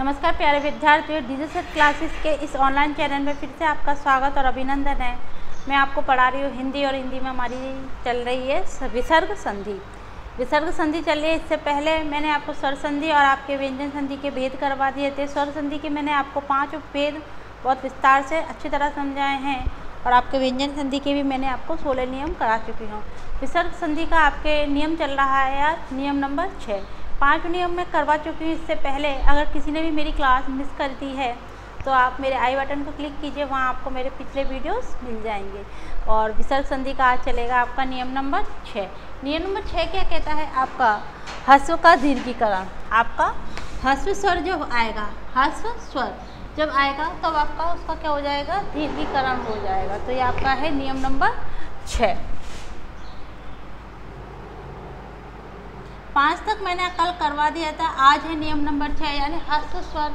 नमस्कार प्यारे विद्यार्थियों डिजिटल क्लासेस के इस ऑनलाइन चैनल में फिर से आपका स्वागत और अभिनंदन है। मैं आपको पढ़ा रही हूँ हिंदी और हिंदी में हमारी चल रही है विसर्ग संधि। विसर्ग संधि चल रही है इससे पहले मैंने आपको स्वर संधि और आपके व्यंजन संधि के भेद करवा दिए थे। स्वर संधि के मैंने आपको पाँच भेद बहुत विस्तार से अच्छी तरह समझाए हैं और आपके व्यंजन संधि के भी मैंने आपको सोलह नियम करा चुकी हूँ। विसर्ग संधि का आपके नियम चल रहा है यार, नियम नंबर छः। पाँच नियम मैं करवा चुकी हूँ, इससे पहले अगर किसी ने भी मेरी क्लास मिस कर दी है तो आप मेरे आई बटन को क्लिक कीजिए, वहाँ आपको मेरे पिछले वीडियोस मिल जाएँगे। और विसर्ग संधि का आज चलेगा आपका नियम नंबर छः। नियम नंबर छः क्या कहता है? आपका हस्व का दीर्घीकरण। आपका हस्व स्वर जब आएगा हस्व स्वर जब आएगा, तब तो आपका उसका क्या हो जाएगा? दीर्घीकरण हो जाएगा। तो ये आपका है नियम नंबर छः। पाँच तक मैंने कल करवा दिया था, आज है नियम नंबर छः यानी हस्त स्वर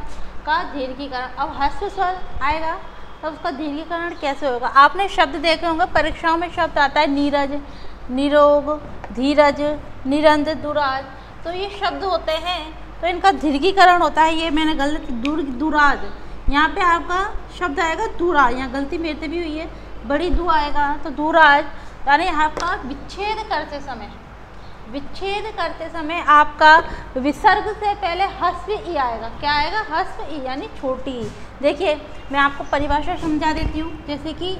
का दीर्घीकरण। अब हस्त स्वर आएगा तो उसका दीर्घीकरण कैसे होगा? आपने शब्द देखे होंगे, परीक्षाओं में शब्द आता है नीरज, निरोग, धीरज निरंज दुराज तो ये शब्द होते हैं तो इनका दीर्घीकरण होता है, ये मैंने गलत दूर दुराज यहाँ पे आपका शब्द आएगा दूरा यहाँ गलती मेरे से भी हुई है, बड़ी दू आएगा तो दूराज यानी आपका विच्छेद करते समय। विच्छेद करते समय आपका विसर्ग से पहले हस्व ई आएगा। क्या आएगा? हस्व ई, यानी छोटी। देखिए, मैं आपको परिभाषा समझा देती हूँ। जैसे कि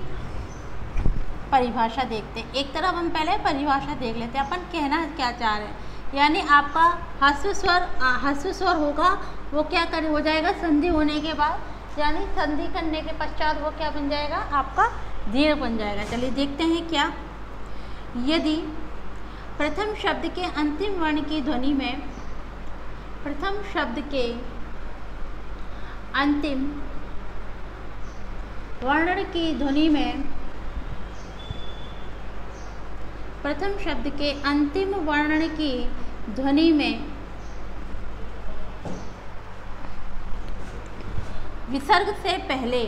परिभाषा देखते हैं। एक तरफ़ हम पहले परिभाषा देख लेते हैं। अपन कहना क्या चाह रहे हैं? यानी आपका हस्व स्वर हस्व स्वर होगा, वो क्या कर, हो जाएगा संधि होने के बाद। यानी संधि करने के पश्चात वो क्या बन जाएगा? आपका दीर्घ बन जाएगा। चलिए देखते हैं क्या। यदि प्रथम शब्द के अंतिम वर्ण की ध्वनि में प्रथम शब्द के अंतिम वर्ण की ध्वनि में प्रथम शब्द के अंतिम वर्ण की ध्वनि में विसर्ग से पहले,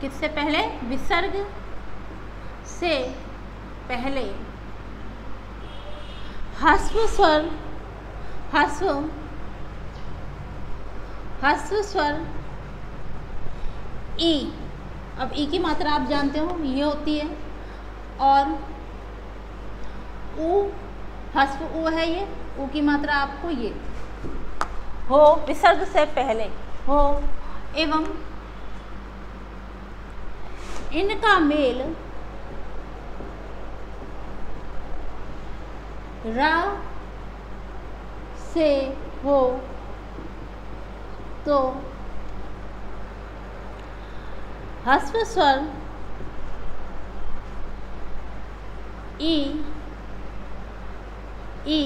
किससे पहले? विसर्ग से पहले। हस्व स्वर हस्व हस्व स्वर ई। अब ई की मात्रा आप जानते हो ये होती है। और ऊ हस्व ऊ है ये ऊ की मात्रा आपको ये। हो विसर्ग से पहले। हो। एवं इनका मेल रा से हो तो हस्व स्वर ई ई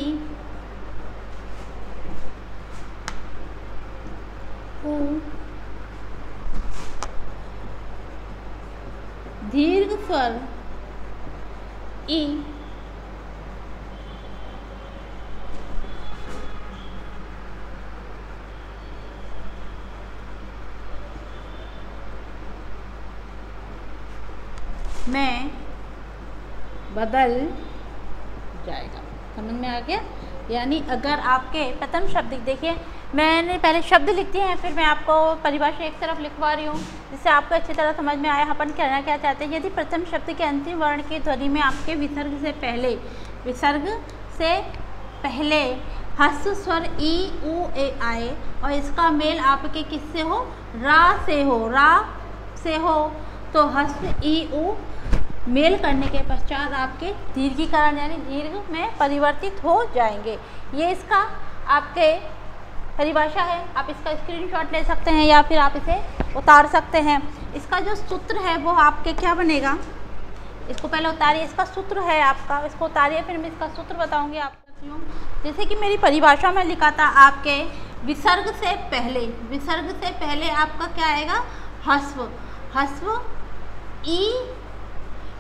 दीर्घ स्वर ई में बदल जाएगा। समझ में आ गया? यानी अगर आपके प्रथम शब्द, देखिए, मैंने पहले शब्द लिख दिए हैं, फिर मैं आपको परिभाषा एक तरफ़ लिखवा रही हूँ, जिससे आपको अच्छी तरह समझ में आया अपन कहना क्या चाहते हैं, यदि प्रथम शब्द के अंतिम वर्ण की ध्वनि में आपके विसर्ग से पहले, विसर्ग से पहले हस्त स्वर, ई, उ, ए आए, और इसका मेल आपके किससे हो? रा से हो। रा से हो तो हस्त ई, उ मेल करने के पश्चात आपके दीर्घीकरण यानी दीर्घ में परिवर्तित हो जाएँगे। ये इसका आपके परिभाषा है। आप इसका स्क्रीनशॉट ले सकते हैं या फिर आप इसे उतार सकते हैं। इसका जो सूत्र है वो आपके क्या बनेगा? इसको पहले उतारिए। इसका सूत्र है आपका। इसको उतारिए, फिर मैं इसका सूत्र बताऊँगी आपको। जैसे कि मेरी परिभाषा में लिखा था आपके विसर्ग से पहले। विसर्ग से पहले आपका क्या आएगा? हस्व। हस्व, ई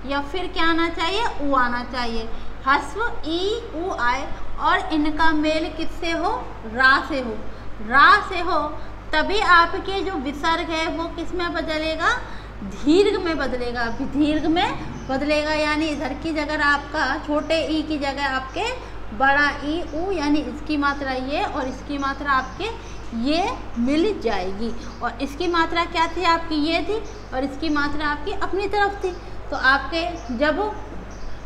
या फिर क्या आना चाहिए? ऊ आना चाहिए। हस्व ई ऊ आए और इनका मेल किससे हो? रा से हो। रा से हो, तभी आपके जो विसर्ग है, वो किसमें बदलेगा? दीर्घ में बदलेगा। दीर्घ में बदलेगा, यानी इधर की जगह आपका, छोटे ई की जगह आपके, बड़ा ई ऊ यानी इसकी मात्रा ये और इसकी मात्रा आपके ये मिल जाएगी। और इसकी मात्रा क्या थी आपकी? ये थी और इसकी मात्रा आपकी अपनी तरफ़ थी। तो आपके, जब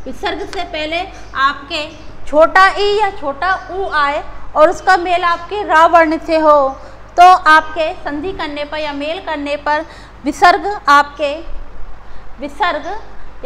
विसर्ग से पहले आपके छोटा ई या छोटा ऊ आए और उसका मेल आपके रा वर्ण से हो तो आपके संधि करने पर या मेल करने पर विसर्ग आपके, विसर्ग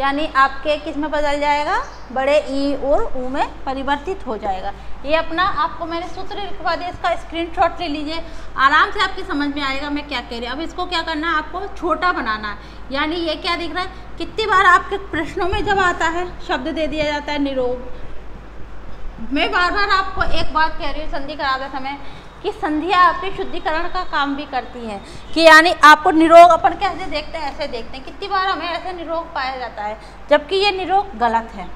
यानी आपके किसमें बदल जाएगा? बड़े ई और ऊ में परिवर्तित हो जाएगा। ये अपना आपको मैंने सूत्र लिखवा दिया, इसका स्क्रीनशॉट ले लीजिए। आराम से आपकी समझ में आएगा मैं क्या कह रही हूँ। अब इसको क्या करना है? आपको छोटा बनाना है। यानी ये क्या दिख रहा है? कितनी बार आपके प्रश्नों में जब आता है, शब्द दे दिया जाता है, निरोग। मैं बार बार आपको एक बात कह रही हूँ, संधि कराते समय। कि संधियाँ आपके शुद्धिकरण का काम भी करती है। कि यानी आपको निरोग अपन कैसे देखते हैं, ऐसे देखते हैं। कितनी बार हमें ऐसे निरोग पाया जाता है, जबकि ये निरोग गलत है।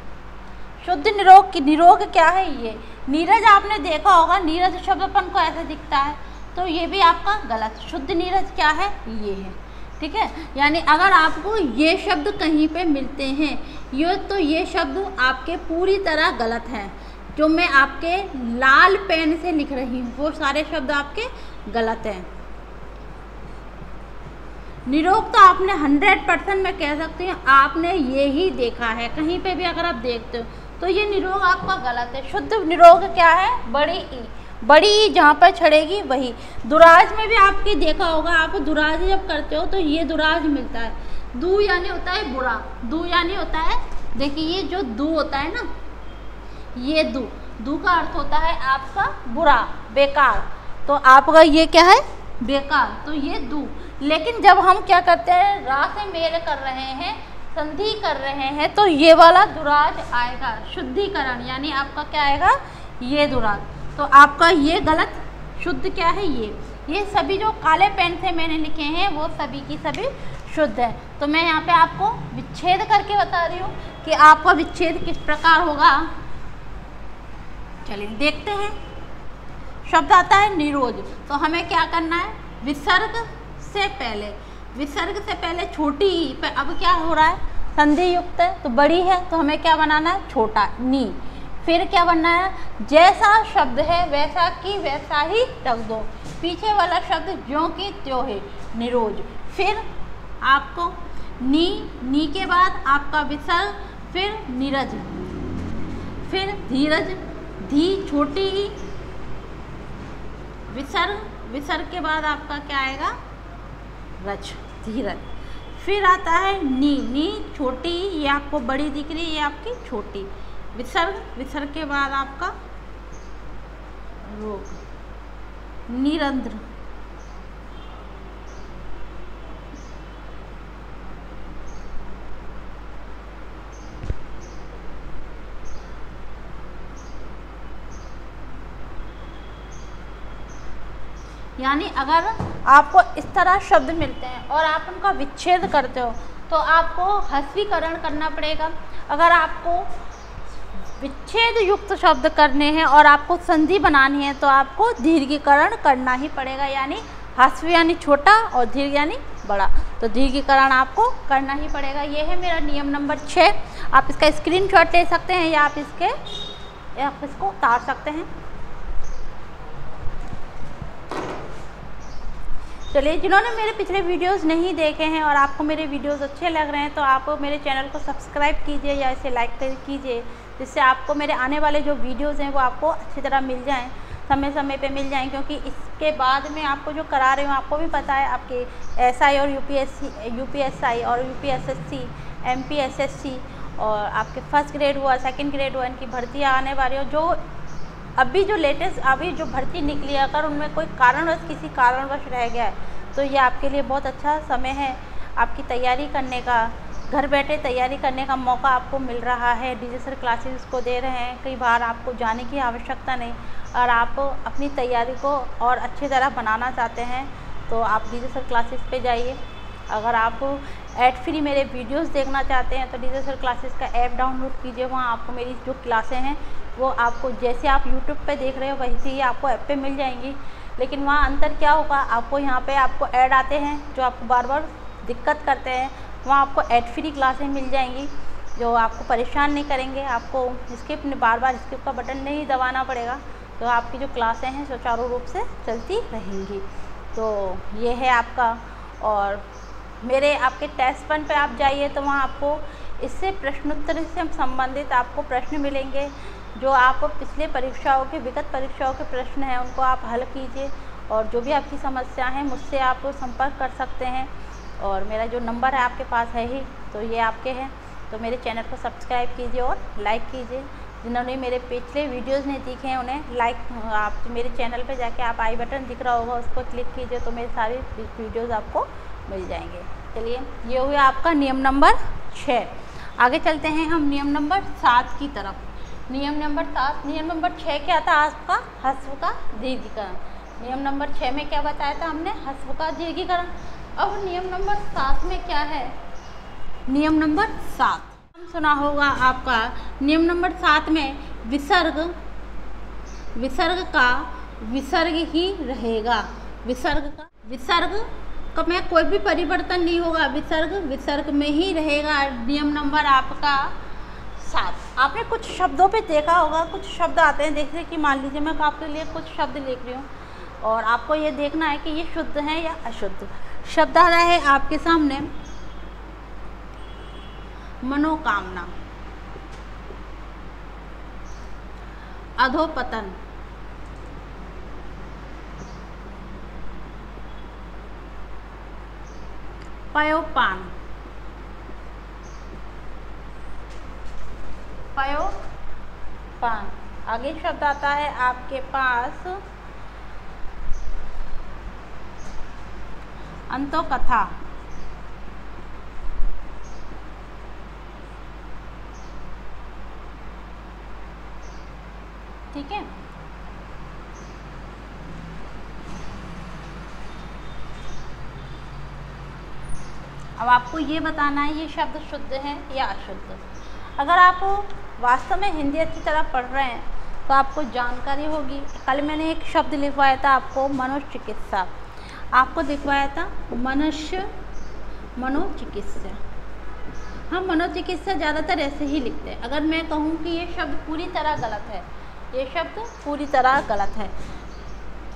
शुद्ध निरोग की, निरोग क्या है ये? नीरज आपने देखा होगा, नीरज शब्द अपन को ऐसे दिखता है तो ये भी आपका गलत शुद्ध नीरज क्या है? ये है। ठीक है? यानी अगर आपको ये शब्द कहीं पे मिलते हैं, ये तो ये शब्द आपके पूरी तरह गलत हैं। जो मैं आपके लाल पेन से लिख रही हूँ, वो सारे शब्द आपके गलत हैं। निरोग तो आपने हंड्रेड परसेंट मैं कह सकती हूँ, आपने ये ही देखा है। कहीं पे भी अगर आप देखते हो तो ये निरोग आपका गलत है। शुद्ध निरोग क्या है? बड़ी ई बड़ी ई जहाँ पर छड़ेगी वही। दुराज में भी आपकी देखा होगा, आप दुराज जब करते हो तो ये दुराज मिलता है। दू यानी होता है बुरा। दू यानी होता है, देखिए ये जो दू होता है ना ये दू। दू का अर्थ होता है आपका बुरा, बेकार। तो आपका ये क्या है? बेकार। तो ये दू। लेकिन जब हम क्या करते हैं? रा से मेल कर रहे हैं, संधि कर रहे हैं तो ये वाला दुराज आएगा। शुद्धिकरण, यानी आपका क्या आएगा? ये दुराज तो आपका ये गलत, शुद्ध क्या है? ये। ये सभी जो काले पेन से मैंने लिखे हैं, वो सभी की सभी शुद्ध है। तो मैं यहाँ पे आपको विच्छेद करके बता रही हूँ कि आपका विच्छेद किस प्रकार होगा? चलिए देखते हैं। शब्द आता है निरोध। तो हमें क्या करना है? विसर्ग से पहले। विसर्ग से पहले छोटी ही, पर अब क्या हो रहा है? संधि युक्त है तो बड़ी है तो हमें क्या बनाना है? छोटा, नी। फिर क्या बनना है? जैसा शब्द है, वैसा की, वैसा ही रख दो पीछे वाला शब्द ज्यो की त्यों है निरोज फिर आपको नी नी के बाद आपका विसर्ग, फिर नीरज। फिर धीरज। धी छोटी ही। विसर्ग विसर्ग के बाद आपका क्या आएगा? रच धीरज। फिर आता है नी नी, छोटी ये आपको बड़ी दिख रही है, ये आपकी छोटी। विसर्ग विसर्ग के बाद आपका रोग। निरंध्र। यानी अगर आपको इस तरह शब्द मिलते हैं और आप उनका विच्छेद करते हो तो आपको हस्वीकरण करना पड़ेगा। अगर आपको विच्छेद युक्त शब्द करने हैं और आपको संधि बनानी है तो आपको दीर्घीकरण करना ही पड़ेगा। यानी हस्व यानी छोटा और दीर्घ यानी बड़ा। तो दीर्घीकरण आपको करना ही पड़ेगा। ये है मेरा नियम नंबर छः। आप इसका स्क्रीनशॉट ले सकते हैं या आप इसके या आप इसको उतार सकते हैं। चलिए, जिन्होंने मेरे पिछले वीडियोस नहीं देखे हैं और आपको मेरे वीडियोस अच्छे लग रहे हैं तो आप मेरे चैनल को सब्सक्राइब कीजिए या इसे लाइक कीजिए, जिससे आपको मेरे आने वाले जो वीडियोस हैं, वो आपको अच्छी तरह मिल जाएँ, समय समय पे मिल जाएँ, क्योंकि इसके बाद में आपको जो करा रही हूँ, आपको भी पता है, आपके एसआई और यूपीएससी यूपीएसआई और यूपीएसएससी एमपीएसएससी और आपके फ़र्स्ट ग्रेड हुआ सेकेंड ग्रेड हुआ, इनकी भर्ती आने वाली हो जो अभी जो लेटेस्ट अभी जो भर्ती निकली है, अगर उनमें कोई कारणवश, किसी कारणवश रह गया है तो ये आपके लिए बहुत अच्छा समय है आपकी तैयारी करने का। घर बैठे तैयारी करने का मौका आपको मिल रहा है। डिजिटल क्लासेस को दे रहे हैं, कई बार आपको जाने की आवश्यकता नहीं। और आप अपनी तैयारी को और अच्छी तरह बनाना चाहते हैं तो आप डिजिटल क्लासेस पे जाइए। अगर आप एड फ्री मेरे वीडियोस देखना चाहते हैं तो डिजिटल क्लासेस का ऐप डाउनलोड कीजिए। वहाँ आपको मेरी जो क्लासें हैं वो आपको जैसे आप यूट्यूब पे देख रहे हो, वैसे ही आपको ऐप पे मिल जाएँगी। लेकिन वहाँ अंतर क्या होगा? आपको यहाँ पे आपको ऐड आते हैं, जो आपको बार बार दिक्कत करते हैं। वहाँ आपको ऐड फ्री क्लासें मिल जाएँगी, जो आपको परेशान नहीं करेंगे। आपको स्किप बार बार स्किप का बटन नहीं दबाना पड़ेगा। तो आपकी जो क्लासें हैं, सुचारू रूप से चलती रहेंगी। तो ये है आपका। और मेरे आपके टेस्ट वन पे आप जाइए तो वहाँ आपको इससे प्रश्नोत्तर से संबंधित आपको प्रश्न मिलेंगे। जो आप पिछले परीक्षाओं के, विगत परीक्षाओं के प्रश्न हैं, उनको आप हल कीजिए और जो भी आपकी समस्या है, मुझसे आप संपर्क कर सकते हैं। और मेरा जो नंबर है आपके पास है ही तो ये आपके हैं। तो मेरे चैनल को सब्सक्राइब कीजिए और लाइक कीजिए। जिन्होंने मेरे पिछले वीडियोस नहीं दिखे हैं, उन्हें लाइक, आप मेरे चैनल पे जाके आप आई बटन दिख रहा होगा, उसको क्लिक कीजिए तो मेरे सारे वीडियोस आपको मिल जाएँगे। चलिए, ये हुआ आपका नियम नंबर छः। आगे चलते हैं हम नियम नंबर सात की तरफ़। नियम नंबर सात नियम नंबर छः क्या था आपका हस्व का दीर्घीकरण। नियम नंबर छः में क्या बताया था हमने? हस्व का दीर्घीकरण। अब नियम नंबर सात में क्या है? नियम नंबर सात। सुना होगा आपका। नियम नंबर सात में विसर्ग विसर्ग का विसर्ग ही रहेगा। विसर्ग का विसर्ग का में कोई भी परिवर्तन नहीं होगा। विसर्ग विसर्ग में ही रहेगा। नियम नंबर आपका आपने कुछ शब्दों पे देखा होगा, कुछ शब्द आते हैं देखिए कि। मान लीजिए मैं आपके लिए कुछ शब्द लिख रही हूँ और आपको ये देखना है कि ये शुद्ध है या अशुद्ध। शब्द आ रहा है आपके सामने। मनोकामना। अधोपतन। पयोपान। पयोपान आगे शब्द आता है आपके पास अंतो कथा ठीक है? अब आपको ये बताना है, ये शब्द शुद्ध है या अशुद्ध? अगर आप वास्तव में हिंदी अच्छी तरह पढ़ रहे हैं तो आपको जानकारी होगी। कल मैंने एक शब्द लिखवाया था आपको मनोचिकित्सा आपको दिखवाया था मनुष्य मनोचिकित्सा। हम मनोचिकित्सा ज़्यादातर ऐसे ही लिखते हैं। अगर मैं कहूँ कि ये शब्द पूरी तरह गलत है, ये शब्द पूरी तरह गलत है।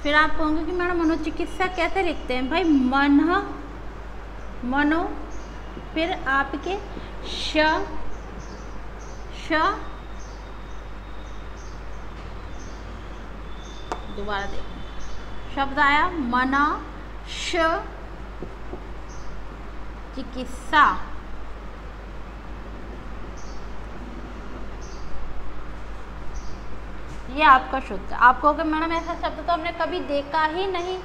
फिर आप कहोगे कि मैडम मनोचिकित्सा कैसे लिखते हैं? भाई, मन, मनो, फिर आपके श श दोबारा देख। शब्द आया, मना, श, चिकित्सा। ये आपका शुद्ध। आप कहोगे मैडम ऐसा शब्द तो हमने कभी देखा ही नहीं।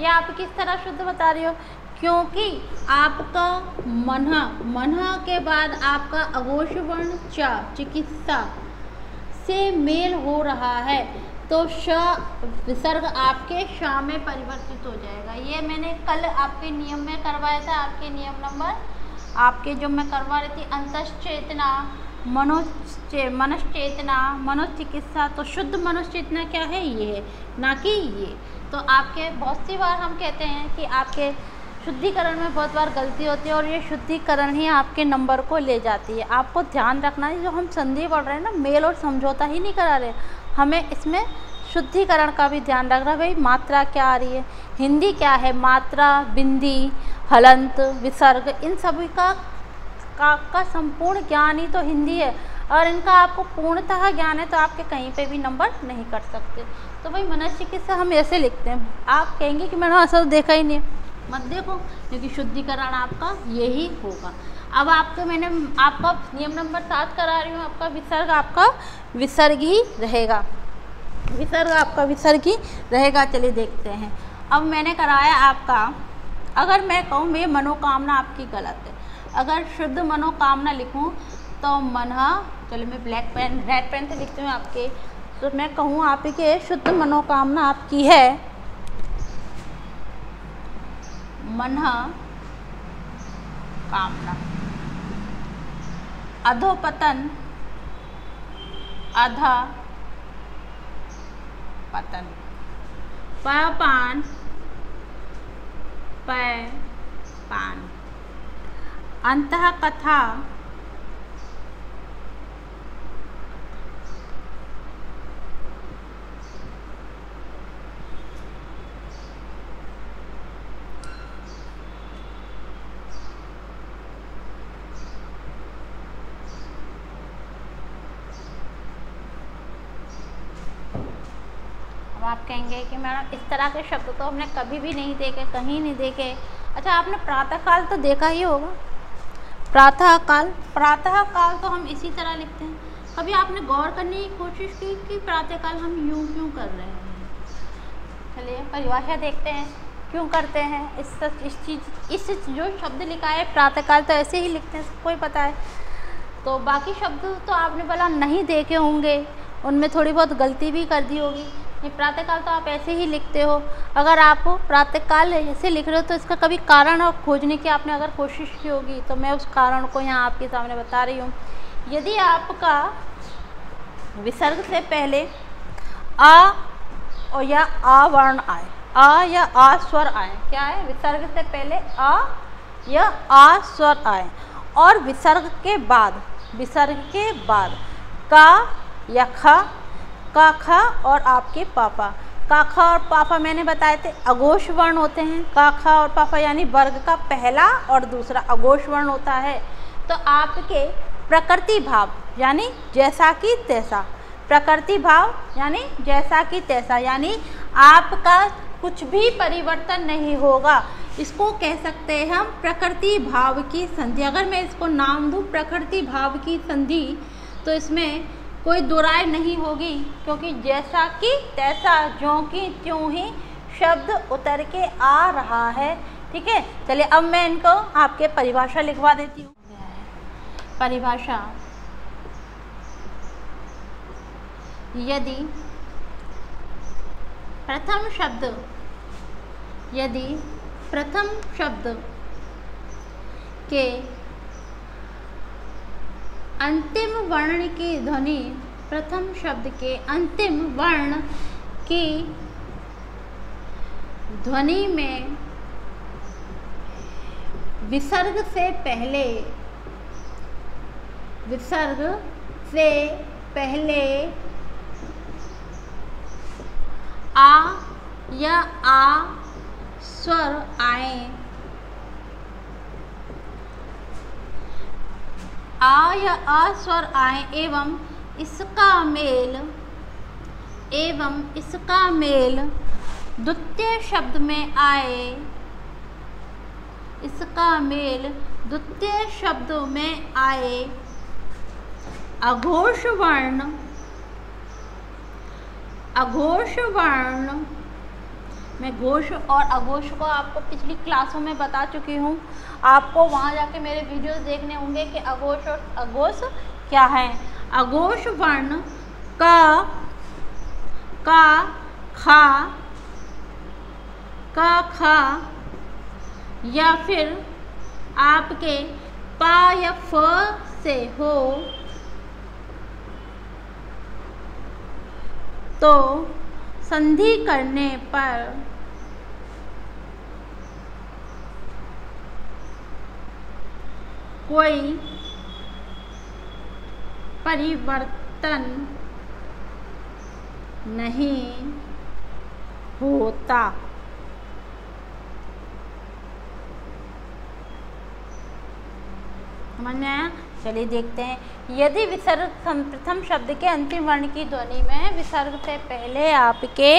ये आप किस तरह शुद्ध बता रही हो? क्योंकि आपका मनहा मनहा के बाद आपका अघोष वर्ण च, चिकित्सा से मेल हो रहा है तो श, विसर्ग आपके श में परिवर्तित हो जाएगा। ये मैंने कल आपके नियम में करवाया था, आपके नियम नंबर। आपके जो मैं करवा रही थी, अंतश्चेतना, मनोचे, मनश्चेतना, मनोचिकित्सा तो शुद्ध मनोचेतना क्या है? ये ना कि ये। तो आपके, बहुत सी बार हम कहते हैं कि आपके शुद्धिकरण में बहुत बार गलती होती है और ये शुद्धिकरण ही आपके नंबर को ले जाती है। आपको ध्यान रखना है जो हम संधि पढ़ रहे हैं ना मेल और समझौता ही नहीं करा रहे। हमें इसमें शुद्धिकरण का भी ध्यान रखना भाई मात्रा क्या आ रही है? हिंदी क्या है? मात्रा बिंदी हलंत विसर्ग इन सभी का का, का संपूर्ण ज्ञान ही तो हिंदी है। और इनका आपको पूर्णतः ज्ञान है तो आपके कहीं पे भी नंबर नहीं कर सकते। तो भाई मनुष्य चिकित्सा हम ऐसे लिखते हैं। आप कहेंगे कि मैंने ऐसा तो देखा ही नहीं मत देखो, क्योंकि शुद्धिकरण आपका यही होगा। अब आपको मैंने, आपका नियम नंबर सात करा रही हूँ, आपका विसर्ग आपका विसर्ग ही रहेगा। विसर्ग आपका विसर्ग ही रहेगा, चलिए देखते हैं। अब मैंने कराया आपका, अगर मैं कहूँ मेरी मनोकामना आपकी गलत है। अगर शुद्ध मनोकामना लिखूँ तो मन चलो मैं ब्लैक पेन, रेड पेन से लिखती हूँ आपके। तो मैं कहूँ आपके शुद्ध मनोकामना आपकी है। मन कामना। अधोपतन अधा पतन। पान पान। अंत कथा आप कहेंगे कि मैडम इस तरह के शब्द तो हमने कभी भी नहीं देखे, कहीं नहीं देखे। अच्छा आपने प्रातःकाल तो देखा ही होगा। प्रातःकाल? प्रातःकाल तो हम इसी तरह लिखते हैं। कभी आपने गौर करने की कोशिश की कि प्रातःकाल हम यूँ क्यों कर रहे हैं? चलिए, परिभाषा देखते हैं, क्यों करते हैं? इस इस चीज़, इस जो शब्द लिखा है, प्रातःकाल तो ऐसे ही लिखते हैं, सबको ही पता है। तो बाकी शब्द तो आपने बोला नहीं देखे होंगे। उनमें थोड़ी बहुत गलती भी कर दी होगी। प्रातःकाल तो आप ऐसे ही लिखते हो। अगर आप प्रातःकाल ऐसे लिख रहे हो तो इसका कभी कारण और खोजने की आपने अगर कोशिश की होगी तो मैं उस कारण को यहाँ आपके सामने बता रही हूँ। यदि आपका विसर्ग से पहले आ और या आ वर्ण आए, आ या आ स्वर आए, क्या है? विसर्ग से पहले आ या आ स्वर आए और विसर्ग के बाद, विसर्ग के बाद का या ख का ख और आपके पापा। का ख और पापा मैंने बताए थे, अघोष वर्ण होते हैं। का ख और पापा यानी वर्ग का पहला और दूसरा अघोष वर्ण होता है। तो आपके प्रकृति भाव, यानी जैसा कि तैसा। प्रकृति भाव, यानी जैसा कि तैसा, यानी आपका कुछ भी परिवर्तन नहीं होगा। इसको कह सकते हैं हम प्रकृति भाव की संधि। अगर मैं इसको नाम दूँ, प्रकृति भाव की संधि तो इसमें कोई दुराय नहीं होगी, क्योंकि जैसा कि तैसा जो कि त्यों ही शब्द उतर के आ रहा है। ठीक है? चलिए, अब मैं इनको आपके परिभाषा लिखवा देती हूँ। परिभाषा, यदि प्रथम शब्द, यदि प्रथम शब्द के अंतिम वर्ण की ध्वनि, प्रथम शब्द के अंतिम वर्ण की ध्वनि में विसर्ग से पहले, विसर्ग से पहले आ या आ, स्वर आए। आ या आ स्वर आए एवं इसका मेल, एवं इसका मेल द्वितीय शब्द में आए। इसका मेल द्वितीय शब्द में आए। अघोष वर्ण अघोष वर्ण मैं घोष और अघोष को आपको पिछली क्लासों में बता चुकी हूँ। आपको वहाँ जाके मेरे वीडियोस देखने होंगे कि अघोष और अघोष क्या है। अघोष वर्ण का का खा का खा, या फिर आपके पा या फ से हो तो संधि करने पर कोई परिवर्तन नहीं होता। समझ में आया? चलिए देखते हैं। यदि विसर्ग प्रथम शब्द के अंतिम वर्ण की ध्वनि में विसर्ग से पहले आपके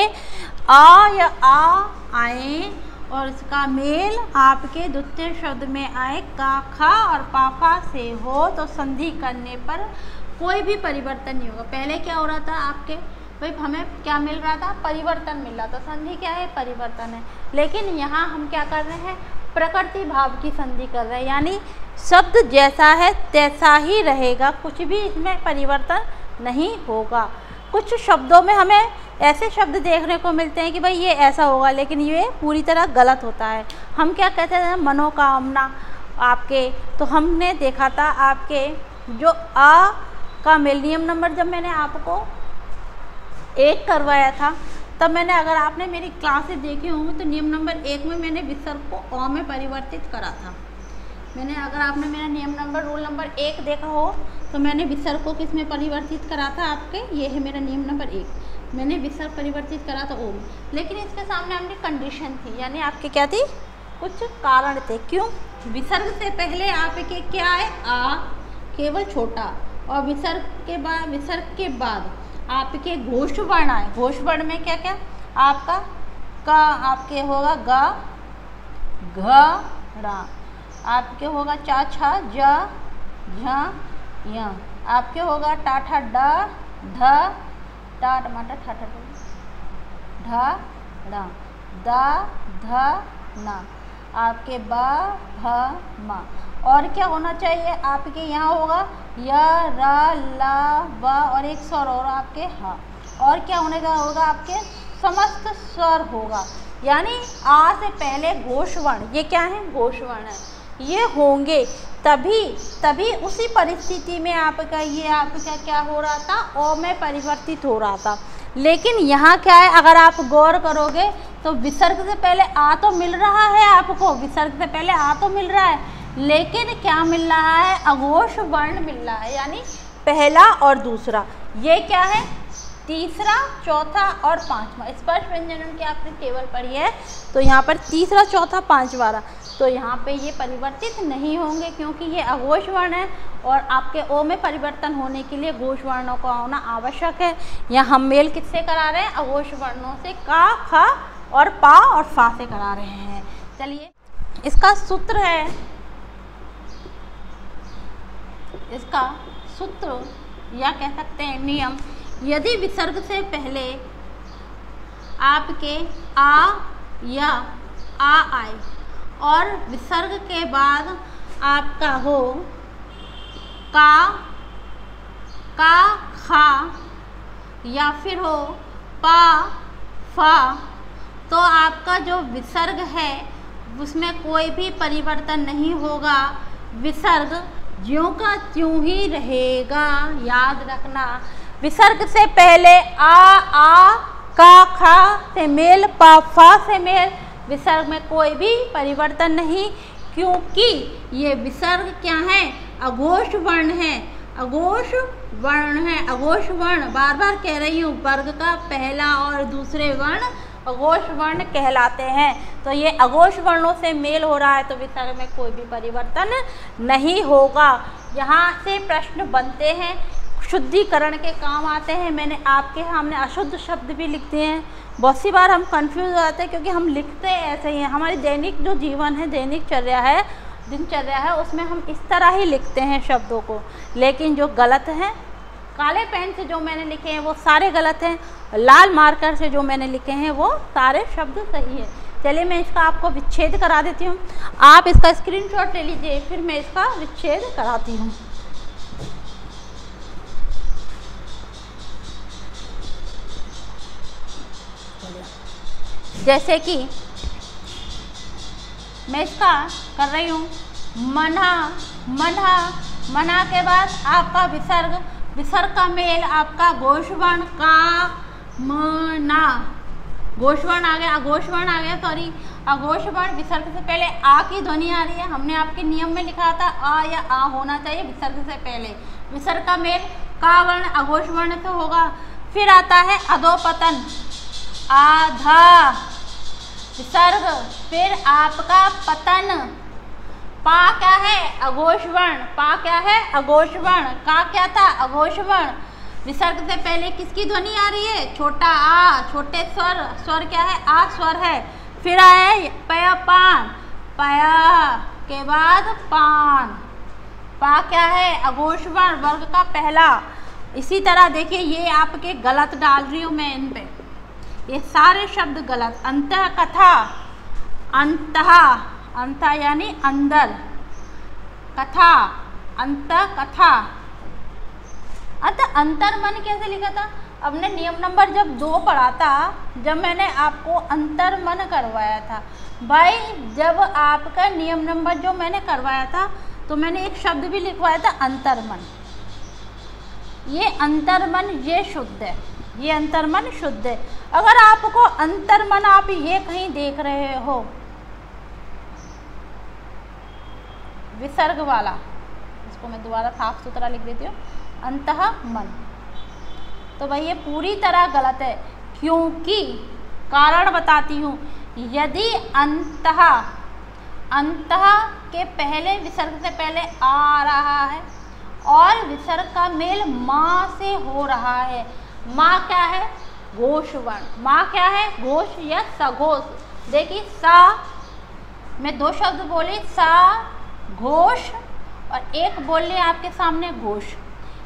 आ या आ आए और इसका मेल आपके द्वितीय शब्द में आए का खा और पापा से हो तो संधि करने पर कोई भी परिवर्तन नहीं होगा। पहले क्या हो रहा था आपके? भाई, हमें क्या मिल रहा था? परिवर्तन मिल रहा था। संधि क्या है? परिवर्तन है। लेकिन यहाँ हम क्या कर रहे हैं? प्रकृति भाव की संधि कर रहे हैं। यानी शब्द जैसा है, तैसा ही रहेगा। कुछ भी इसमें परिवर्तन नहीं होगा। कुछ शब्दों में हमें ऐसे शब्द देखने को मिलते हैं कि भाई ये ऐसा होगा, लेकिन ये पूरी तरह गलत होता है। हम क्या कहते हैं? मनोकामना आपके। तो हमने देखा था आपके जो आ का मेल नियम नंबर जब मैंने आपको एक करवाया था, तब मैंने अगर आपने मेरी क्लासें देखी होंगी तो नियम नंबर एक में मैंने विसर्ग को अ में परिवर्तित करा था। मैंने अगर आपने मेरा नियम नंबर, रूल नंबर एक देखा हो तो मैंने विसर्ग को किसमें परिवर्तित करा था आपके? ये है मेरा नियम नंबर एक। मैंने विसर्ग परिवर्तित करा था ओम। लेकिन इसके सामने आपकी कंडीशन थी, यानी आपके क्या थी? कुछ कारण थे। क्यों? विसर्ग से पहले आपके क्या है? आ, केवल छोटा। और विसर्ग के बाद विसर्ग के बाद आपके घोष वर्ण आए। घोष वर्ण में क्या क्या? आपका का, आपके होगा गा, घ, रा। आपके होगा चा, छा, ज, झ आपके होगा टाठा ड, ध टा टमाटर ठा ठा ढ ढ. द ध न. आपके ब भ म. और क्या होना चाहिए? आपके यहाँ होगा य, र, ल व और एक स्वर और आपके ह. और क्या होने का होगा आपके? समस्त स्वर होगा. यानी आ से पहले घोषवर्ण ये क्या है? घोषवर्ण है. ये होंगे. तभी तभी उसी परिस्थिति में आपका ये, आपका क्या हो रहा था? ओ में परिवर्तित हो रहा था। लेकिन यहाँ क्या है, अगर आप गौर करोगे तो विसर्ग से पहले आ तो मिल रहा है आपको, विसर्ग से पहले आ तो मिल रहा है। लेकिन क्या मिल रहा है? अघोष वर्ण मिल रहा है, यानी पहला और दूसरा। ये क्या है? तीसरा, चौथा और पांचवा। स्पर्श व्यंजन की आपने टेबल पढ़ी है तो यहाँ पर तीसरा, चौथा, पांचवा तो यहाँ पे ये परिवर्तित नहीं होंगे क्योंकि ये अघोष वर्ण है और आपके ओ में परिवर्तन होने के लिए घोष वर्णों का होना आवश्यक है। यहाँ हम मेल किससे करा रहे हैं? अघोष वर्णों से का, ख और पा और फा से करा रहे हैं। चलिए, इसका सूत्र है। इसका सूत्र, या कह सकते हैं नियम, यदि विसर्ग से पहले आपके आ या आ आए और विसर्ग के बाद आपका हो का का, खा, या फिर हो पा, फा। तो आपका जो विसर्ग है, उसमें कोई भी परिवर्तन नहीं होगा। विसर्ग ज्यों का त्यों ही रहेगा, याद रखना। विसर्ग से पहले आ आ, का, खा से मेल, पा, फा से मेल विसर्ग में कोई भी परिवर्तन नहीं, क्योंकि ये विसर्ग क्या है? अघोष वर्ण है। अघोष वर्ण है। अघोष वर्ण बार बार कह रही हूँ, वर्ग का पहला और दूसरे वर्ण अघोष वर्ण कहलाते हैं। तो ये अघोष वर्णों से मेल हो रहा है तो विसर्ग में कोई भी परिवर्तन नहीं होगा। यहाँ से प्रश्न बनते हैं, शुद्धिकरण के काम आते हैं। मैंने आपके सामने अशुद्ध शब्द भी लिखते हैं। बहुत सी बार हम कंफ्यूज हो जाते हैं क्योंकि हम लिखते ऐसे ही हैं। हमारी दैनिक जो जीवन है, दैनिक चर्या है, दिनचर्या है, उसमें हम इस तरह ही लिखते हैं शब्दों को। लेकिन जो गलत हैं, काले पेन से जो मैंने लिखे हैं, वो सारे गलत हैं। लाल मार्कर से जो मैंने लिखे हैं, वो सारे शब्द सही हैं। चलिए मैं इसका आपको विच्छेद करा देती हूँ। आप इसका स्क्रीनशॉट ले लीजिए, फिर मैं इसका विच्छेद कराती हूँ। जैसे कि मैं इसका कर रही हूँ। मना मना मना के बाद आपका विसर्ग विसर्ग का मेल आपका घोषवर्ण का मना। घोषवर्ण आ गया अघोषवर्ण आ गया सॉरी अघोषवर्ण विसर्ग से पहले आ की ध्वनि आ रही है। हमने आपके नियम में लिखा था, आ या आ होना चाहिए विसर्ग से पहले। विसर्ग का मेल का वर्ण अघोष वर्ण से होगा। फिर आता है अधोपतन, आधा। विसर्ग, फिर आपका पतन। पा क्या है? अघोष वर्ण पा क्या है? अघोष वर्ण का क्या था? अघोष वर्ण विसर्ग से पहले किसकी ध्वनि आ रही है? छोटा आ, छोटे स्वर। स्वर क्या है? आ स्वर है। फिर आए पया पान। पया के बाद पान। पा क्या है? अघोष वर्ण वर्ग का पहला। इसी तरह देखिए, ये आपके गलत डाल रही हूँ मैं इन पे। ये सारे शब्द गलत। अंत कथा अंत। अंत यानी अंदर। कथा। अंत कथा अतः अंतर मन कैसे लिखा था? अपने नियम नंबर जब दो पढ़ा था, जब मैंने आपको अंतर मन करवाया था। भाई, जब आपका नियम नंबर जो मैंने करवाया था तो मैंने एक शब्द भी लिखवाया था अंतर मन ये अंतर मन ये शुद्ध है। ये अंतर मन शुद्ध है। अगर आपको अंतर्मन आप ये कहीं देख रहे हो, विसर्ग वाला, इसको मैं दोबारा साफ़ सुथरा लिख देती हूँ अंत मन तो भाई ये पूरी तरह गलत है, क्योंकि कारण बताती हूँ, यदि अंत अंत के पहले, विसर्ग से पहले आ रहा है, और विसर्ग का मेल माँ से हो रहा है माँ क्या है? घोष वर्ण माँ क्या है? घोष या सघोष। देखिए, सा, मैं दो शब्द बोली, सा, घोष और एक बोल आपके सामने घोष।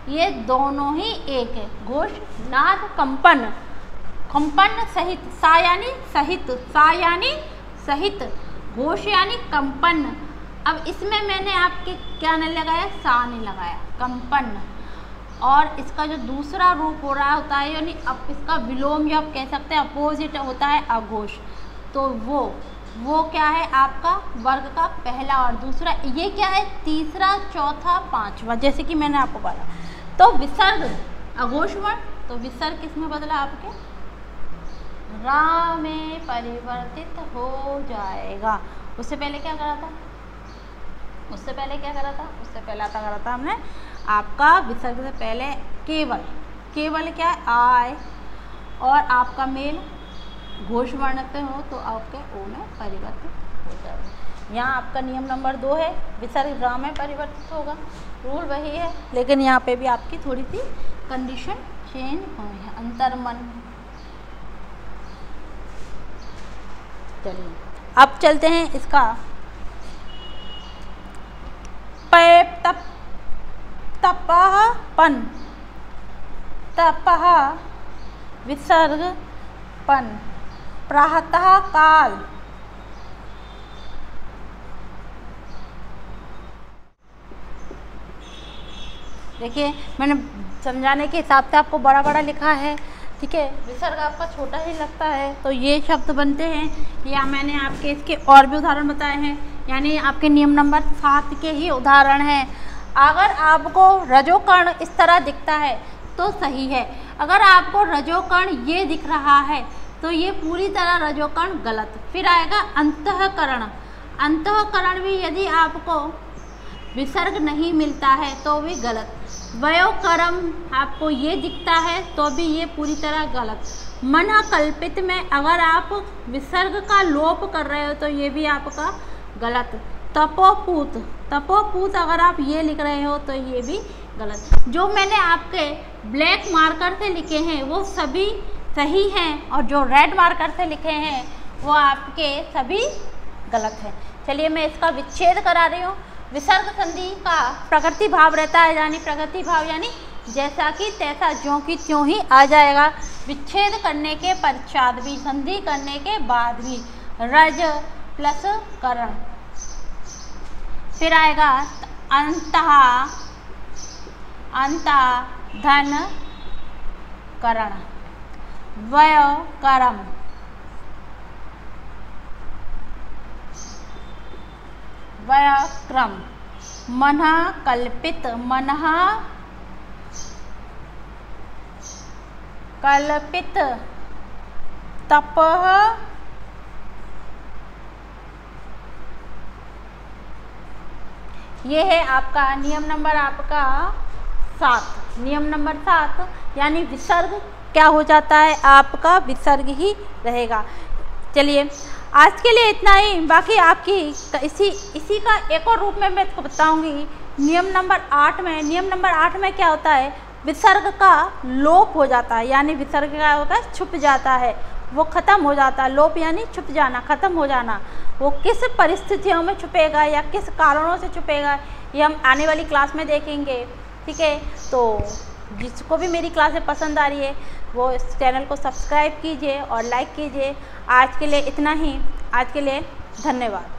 ये दोनों ही एक है। घोष, नाद, कंपन। कंपन सहित, सा यानी सहित। सा यानी सहित। घोष यानी कंपन। अब इसमें मैंने आपके क्या नहीं लगाया? सा नहीं लगाया। कंपन। और इसका जो दूसरा रूप हो रहा होता है, यानी अब इसका विलोम या आप कह सकते हैं अपोजिट होता है अघोष। तो वो वो क्या है आपका वर्ग का पहला और दूसरा? ये क्या है? तीसरा, चौथा, पांचवा, जैसे कि मैंने आपको बोला। तो विसर्ग, अघोष वर्ण तो विसर्ग किसमें बदला आपके? रा में परिवर्तित हो जाएगा। उससे पहले क्या करा था? उससे पहले क्या करा था? उससे पहले आता करा था हमने आपका विसर्ग से पहले केवल केवल क्या है? आय। और आपका मेल घोष वर्ण हो तो आपके ओ में परिवर्तित हो जाएगा। यहाँ आपका नियम नंबर दो है, विसर्ग रा में परिवर्तित होगा। रूल वही है, लेकिन यहाँ पे भी आपकी थोड़ी सी कंडीशन चेंज हुई है, अंतर्मन। चलिए, अब चलते हैं इसका। तप तपहपन तपह विसर्ग पन। प्रातः काल। देखिए, मैंने समझाने के हिसाब से आपको बड़ा बड़ा लिखा है, ठीक है? विसर्ग आपका छोटा ही लगता है तो ये शब्द बनते हैं। या मैंने आपके इसके और भी उदाहरण बताए हैं, यानी आपके नियम नंबर सात के ही उदाहरण हैं। अगर आपको रजोकर्ण इस तरह दिखता है तो सही है। अगर आपको रजोकर्ण ये दिख रहा है तो ये पूरी तरह रजोकर्ण गलत। फिर आएगा अंतकरण। अंतकरण भी यदि आपको विसर्ग नहीं मिलता है तो भी गलत। वयोकर्म आपको ये दिखता है तो भी ये पूरी तरह गलत। मन कल्पित में अगर आप विसर्ग का लोप कर रहे हो तो ये भी आपका गलत। तपोपूत तपोपूत अगर आप ये लिख रहे हो तो ये भी गलत। जो मैंने आपके ब्लैक मार्कर से लिखे हैं, वो सभी सही हैं और जो रेड मार्कर से लिखे हैं, वो आपके सभी गलत हैं। चलिए मैं इसका विच्छेद करा रही हूँ। विसर्ग संधि का प्रकृति भाव रहता है, यानी प्रकृति भाव, यानी जैसा कि तैसा ज्यों की त्यों ही आ जाएगा। विच्छेद करने के पश्चात भी, संधि करने के बाद भी, रज प्लस करण। फिर आएगा अंत अंत धन करण वय करम मन कल्पित मन कल्पित तप ये है आपका नियम नंबर आपका सात। नियम नंबर सात, यानी विसर्ग क्या हो जाता है? आपका विसर्ग ही रहेगा। चलिए, आज के लिए इतना ही। बाकी आपकी इसी इसी का एक और रूप में मैं इसको बताऊँगी। नियम नंबर आठ में, नियम नंबर आठ में क्या होता है? विसर्ग का लोप हो जाता है, यानी विसर्ग का होता है? छुप जाता है। वो ख़त्म हो जाता, लोप यानी छुप जाना, ख़त्म हो जाना। वो किस परिस्थितियों में छुपेगा या किस कारणों से छुपेगा, ये हम आने वाली क्लास में देखेंगे, ठीक है? तो जिसको भी मेरी क्लासें पसंद आ रही है, वो इस चैनल को सब्सक्राइब कीजिए और लाइक कीजिए। आज के लिए इतना ही। आज के लिए धन्यवाद।